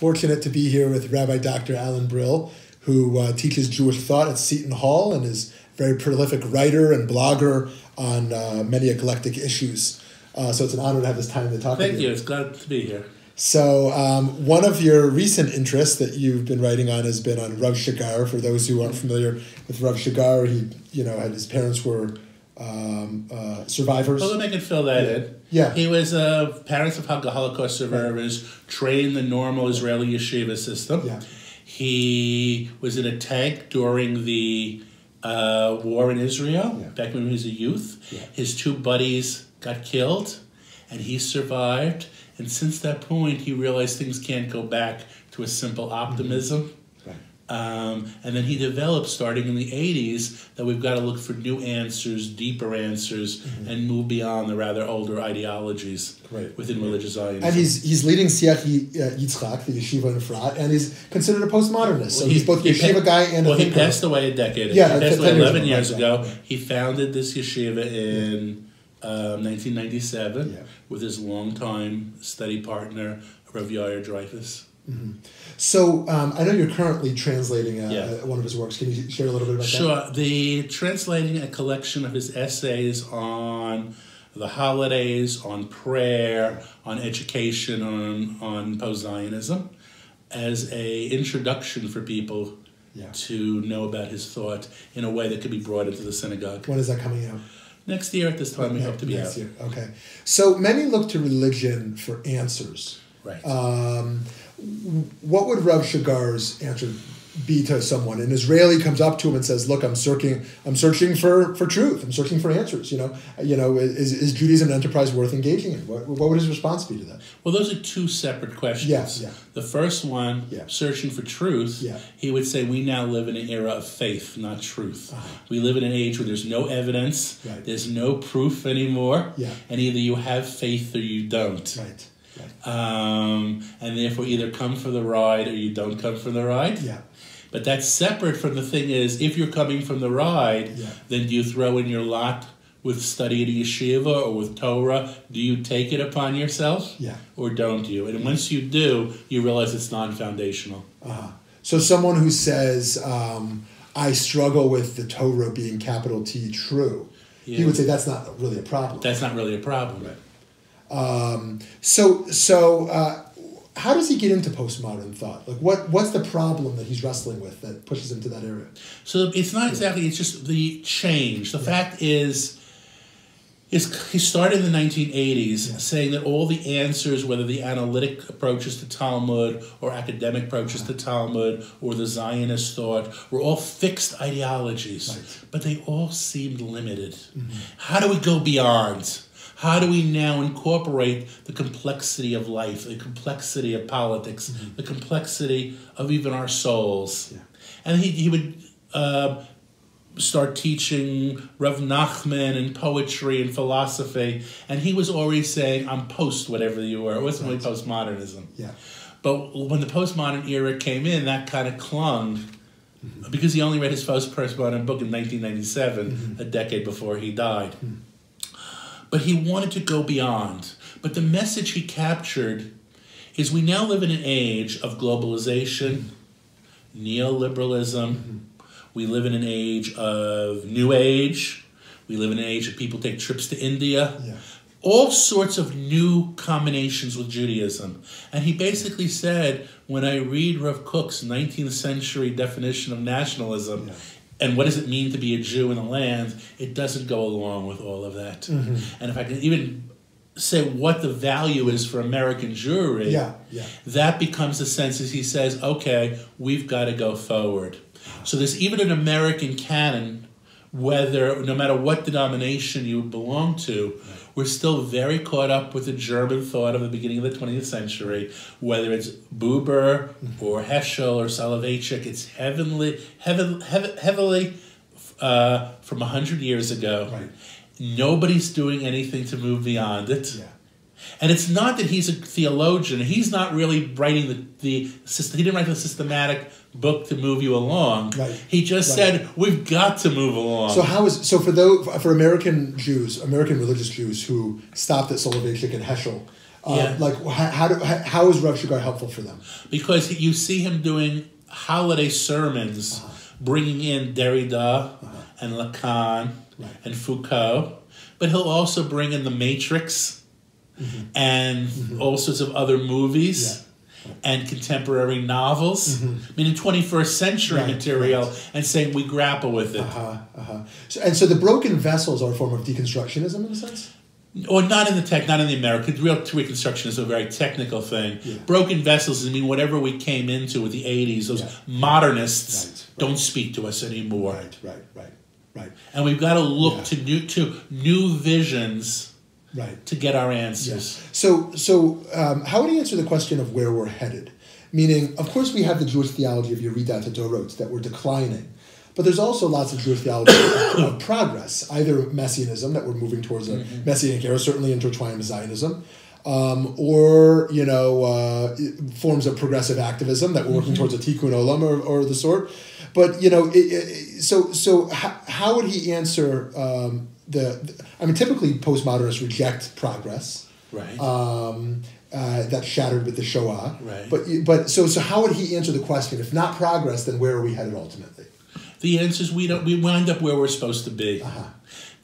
fortunate to be here with Rabbi Dr. Alan Brill, who uh, teaches Jewish thought at Seton Hall and is a very prolific writer and blogger on uh, many eclectic issues. Uh, so it's an honor to have this time to talk Thank with you. you. It's glad to be here. So um, one of your recent interests that you've been writing on has been on Rav Shagar. For those who aren't familiar with Rav Shagar, he you know had his parents were um, uh, survivors. Well, let me can fill that in. Yeah. He was uh, parents of Holocaust survivors, trained the normal Israeli yeshiva system. Yeah. He was in a tank during the uh, war in Israel, Yeah. back when he was a youth. Yeah. His two buddies got killed, and he survived. And since that point, he realized things can't go back to a simple optimism. Right. Um, and then he developed, starting in the 80s, that we've got to look for new answers, deeper answers, and move beyond the rather older ideologies Right. within religious Zionism. And he's he's leading Siach Yi- uh, Yitzchak, the yeshiva in Efrat, and he's considered a postmodernist. So Well, he's both a he yeshiva pa- guy and well, a he passed away a decade ago. Yeah, he passed away 11 ago, years right, ago. right. He founded this yeshiva in um, 1997 Yeah. with his longtime study partner, Rav Yair Dreyfus. So um, I know you're currently translating uh, Yeah. uh, one of his works. Can you share a little bit about that? Sure. The translating a collection of his essays on the holidays, on prayer, on education, on on post Zionism, as a introduction for people Yeah. to know about his thought in a way that could be brought into the synagogue. When is that coming out? Next year at this time, we hope to be next out. year. Okay. So many look to religion for answers. Right. Um, what would Rav Shagar's answer be to someone? An Israeli comes up to him and says, "Look, I'm searching. I'm searching for, for truth. I'm searching for answers. You know, you know, is, is Judaism an enterprise worth engaging in? What, what would his response be to that? Well, those are two separate questions. Yeah, yeah. The first one, Yeah. searching for truth, Yeah. he would say we now live in an era of faith, not truth. Uh-huh. We live in an age where there's no evidence, Right. there's no proof anymore, Yeah. and either you have faith or you don't. Right. Right. Um, and therefore, either come for the ride or you don't come for the ride. Yeah. But that's separate from the thing is, if you're coming from the ride, Yeah. then do you throw in your lot with study at yeshiva or with Torah? Do you take it upon yourself? Yeah. Or don't you? And once you do, you realize it's non foundational. Uh-huh. So someone who says, um, "I struggle with the Torah being capital T true," he would say that's not really a problem. That's not really a problem. Um, so, so uh, how does he get into postmodern thought? Like, what what's the problem that he's wrestling with that pushes him to that area? So it's not exactly, it's just the change. The fact is, is he started in the 1980s saying that all the answers, whether the analytic approaches to Talmud or academic approaches to Talmud or the Zionist thought, were all fixed ideologies, Right. but they all seemed limited. How do we go beyond? How do we now incorporate the complexity of life, the complexity of politics, mm-hmm. the complexity of even our souls? Yeah. And he, he would uh, start teaching Rav Nachman and poetry and philosophy, and he was already saying, I'm post whatever you were. It wasn't really postmodernism. Yeah, But when the postmodern era came in, that kind of clung mm-hmm. because he only read his first postmodern book in 1997, mm-hmm. a decade before he died. Mm. But he wanted to go beyond. But the message he captured is we now live in an age of globalization, neoliberalism. We live in an age of new age. We live in an age of people take trips to India yeah, all sorts of new combinations with Judaism. And he basically said, when I read Rav Kook's 19th century definition of nationalism, Yeah. And what does it mean to be a Jew in the land, it doesn't go along with all of that. Mm-hmm. And if I can even say what the value is for American Jewry, yeah, yeah. that becomes the sense as he says, okay, we've got to go forward. So there's even an American canon, whether no matter what denomination you belong to, we're still very caught up with the German thought of the beginning of the 20th century, whether it's Buber or Heschel or Soloveitchik, it's heavenly, heaven, heaven, heavily uh, from 100 years ago. Right. Nobody's doing anything to move beyond it. Yeah. And it's not that he's a theologian. He's not really writing the, the. He didn't write the systematic book to move you along. Right. He just Right. said, we've got to move along. So how is so for those for American Jews, American religious Jews who stopped at Soloveitchik and Heschel, Uh, Yeah. Like how, how, do, how is Rav Shagar helpful for them? because you see him doing holiday sermons, bringing in Derrida and Lacan Right. and Foucault, but he'll also bring in The Matrix and all sorts of other movies. And contemporary novels, meaning 21st century Right, material, right. and saying we grapple with it. Uh-huh, uh-huh. So, and so the broken vessels are a form of deconstructionism in a sense? Or not in the tech, not in the American. Real reconstruction is a very technical thing. Yeah. Broken vessels, I mean, whatever we came into with the 80s, those Yeah. modernists right. don't speak to us anymore. Right, right, right, right, And we've got to look Yeah. to new to new visions right. to get our answers. So, so um, how would you answer the question of where we're headed? Meaning, of course, we have the Jewish theology of Yerida to Dorot that we're declining, but there's also lots of Jewish theology of, of progress, either Messianism that we're moving towards a Messianic era, certainly intertwined with Zionism, um, or you know uh, forms of progressive activism that we're working towards a Tikkun Olam or, or the sort. But you know, it, it, so so how, how would he answer um, the, the? I mean, typically postmodernists reject progress Right. um, uh, that shattered with the Shoah. Right. But but so so how would he answer the question? If not progress, then where are we headed ultimately? the answer is we don't. We wind up where we're supposed to be. Uh-huh.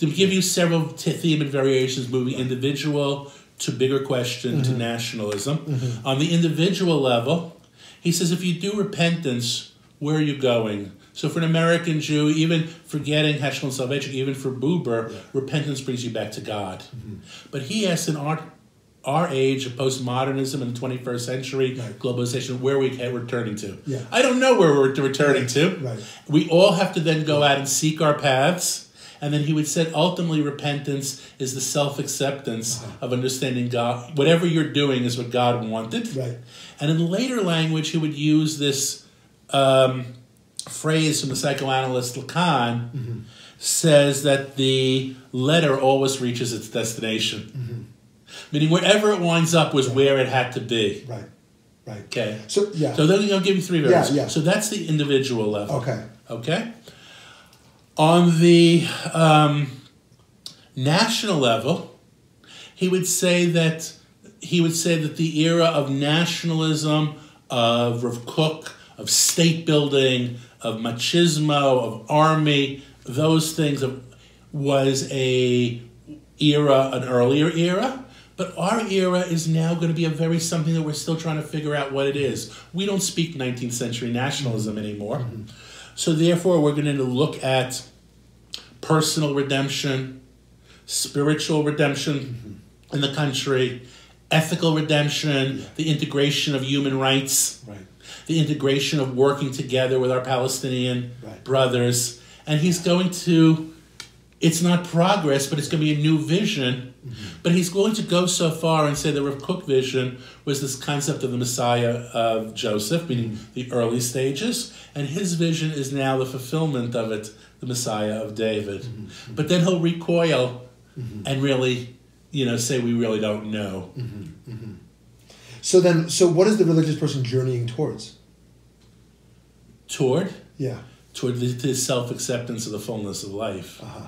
To give you several t- theme and variations, moving individual to bigger question Mm-hmm. to nationalism. On the individual level, he says, if you do repentance, where are you going? So for an American Jew, even forgetting Heschel and Soloveitchik, even for Buber, repentance brings you back to God. Mm-hmm. But he asks in our our age of postmodernism in the 21st century Right. globalization, where we are returning to. Yeah. I don't know where we're returning to. Right. We all have to then go out and seek our paths. And then he would say, ultimately, repentance is the self acceptance Uh-huh. of understanding God. Whatever you're doing is what God wanted. Right. And in later language, he would use this um, phrase from the psychoanalyst Lacan Mm-hmm. says that the letter always reaches its destination. Mm-hmm. Meaning, wherever it winds up was where it had to be. Right. Right. Okay. So yeah. So then I'll give you three variables. yeah. So that's the individual level. okay. Okay. On the um, national level, he would say that he would say that the era of nationalism, of Rav Kook, of state building, of machismo, of army, those things of, was a era, an earlier era. But our era is now going to be a very something that we're still trying to figure out what it is. We don't speak 19th century nationalism anymore. Mm-hmm. So therefore, we're going to look at personal redemption, spiritual redemption mm-hmm. in the country, ethical redemption, the integration of human rights, Right. The integration of working together with our Palestinian Right. brothers. And he's going to, it's not progress, but it's going to be a new vision. Mm-hmm. But he's going to go so far and say the Rav Kook vision was this concept of the Messiah of Joseph, meaning mm-hmm. the early stages, and his vision is now the fulfillment of it, the Messiah of David. Mm-hmm. But then he'll recoil and really, you know, say we really don't know. So then, so what is the religious person journeying towards? Toward Yeah. toward the, the self acceptance of the fullness of life. Uh-huh.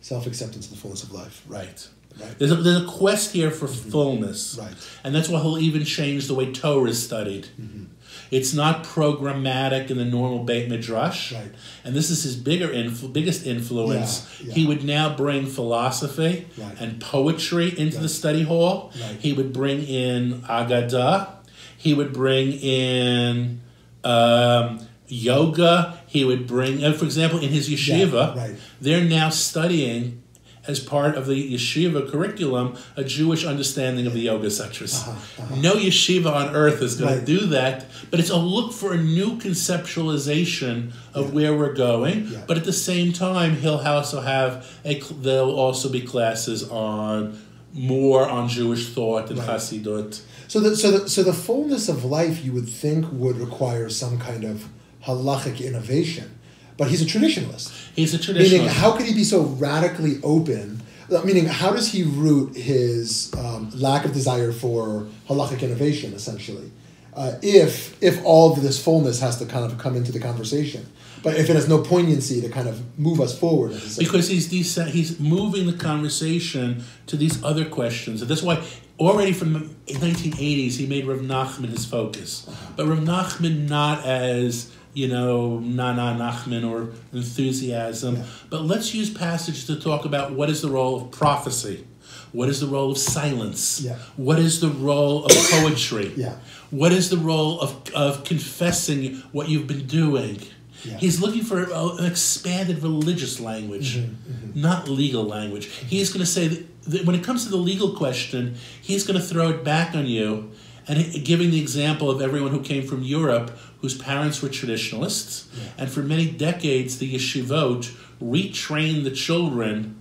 Self acceptance of the fullness of life. Right. Right. There's a, there's a quest here for fullness. Right. And that's why he'll even change the way Torah is studied. Mm-hmm. It's not programmatic in the normal Beit Midrash. Right. And this is his bigger influ- biggest influence. Yeah, yeah. He would now bring philosophy Right. and poetry into the study hall. He would bring in Agadah. He would bring in um, yoga. He would bring, uh, for example, in his yeshiva, right. they're now studying as part of the yeshiva curriculum a Jewish understanding of the Yoga Sutras. Uh-huh, No yeshiva on earth is going Right. to do that, but it's a look for a new conceptualization of where we're going. Yeah. But at the same time, he'll also have a. There'll also be classes on more on Jewish thought and Right. Hasidut. So the, so the, so the fullness of life you would think would require some kind of halachic innovation, but he's a traditionalist. He's a traditionalist. Meaning, how could he be so radically open? Meaning, how does he root his um, lack of desire for halachic innovation, essentially? Uh, if if all of this fullness has to kind of come into the conversation, but if it has no poignancy to kind of move us forward, at the same- because he's he's moving the conversation to these other questions. And that's why already from the 1980s, he made Rav Nachman his focus. But Rav Nachman not as, you know, Nana Nachman or enthusiasm, Yeah. but let's use passage to talk about what is the role of prophecy. What is the role of silence? Yeah. What is the role of poetry? Yeah. What is the role of, of confessing what you've been doing? Yeah. He's looking for an expanded religious language, Mm-hmm, not legal language. He's going to say that, that when it comes to the legal question, he's going to throw it back on you, and giving the example of everyone who came from Europe whose parents were traditionalists, and for many decades the yeshivot retrained the children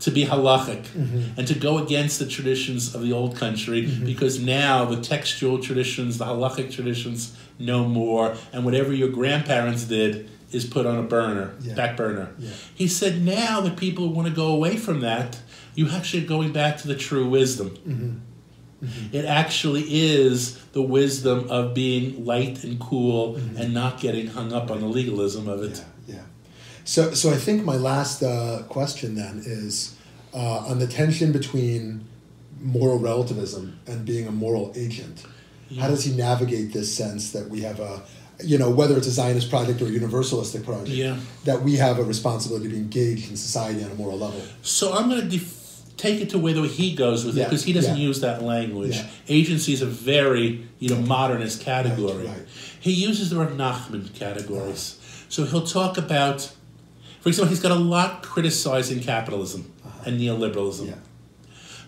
to be halachic Mm-hmm. and to go against the traditions of the old country because now the textual traditions, the halachic traditions, no more, and whatever your grandparents did is put on a burner, Yeah. back burner. Yeah. He said now that people want to go away from that, you actually are going back to the true wisdom. Mm-hmm. It actually is the wisdom of being light and cool and not getting hung up on the legalism of it. Mm-hmm. Yeah, yeah. So, so I think my last uh, question then is uh, on the tension between moral relativism and being a moral agent. How does he navigate this sense that we have a, you know, whether it's a Zionist project or a universalistic project, Yeah. that we have a responsibility to be engaged in society on a moral level? So I'm going to def- take it to where the- he goes with it because he doesn't yeah. use that language. Yeah. Agency is a very you know modernist category. Right, right. He uses the Rav Nachman categories. So he'll talk about, for example, he's got a lot criticizing capitalism and neoliberalism. Yeah.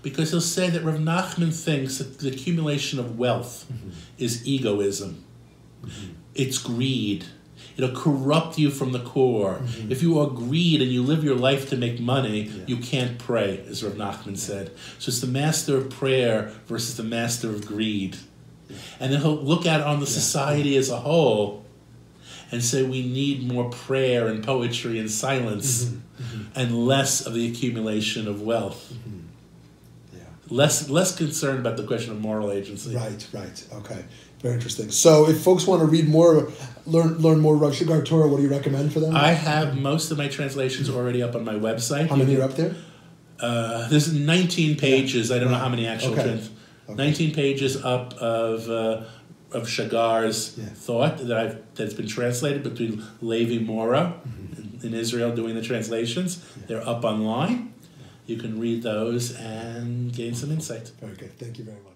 Because he'll say that Rav Nachman thinks that the accumulation of wealth Mm-hmm. is egoism. It's greed. It'll corrupt you from the core. If you are greed and you live your life to make money, Mm-hmm. Yeah. you can't pray, as Rav Nachman said. So it's the master of prayer versus the master of greed. And then he'll look at on the society as a whole and say we need more prayer and poetry and silence Mm-hmm. and less of the accumulation of wealth. Yeah. Less less concerned about the question of moral agency. Right, right. Okay. Very interesting. So, if folks want to read more, learn learn more Rav Shagar Torah, what do you recommend for them? I have most of my translations already up on my website. How many are up there? Uh, there's 19 pages. I don't know how many actual Okay. trans- Okay. 19 pages up of uh, of Shagar's Yeah. thought that I've that's been translated between Levi Morrow Mm-hmm. in, in Israel doing the translations. They're up online. You can read those and gain some insight. Very good. Thank you very much.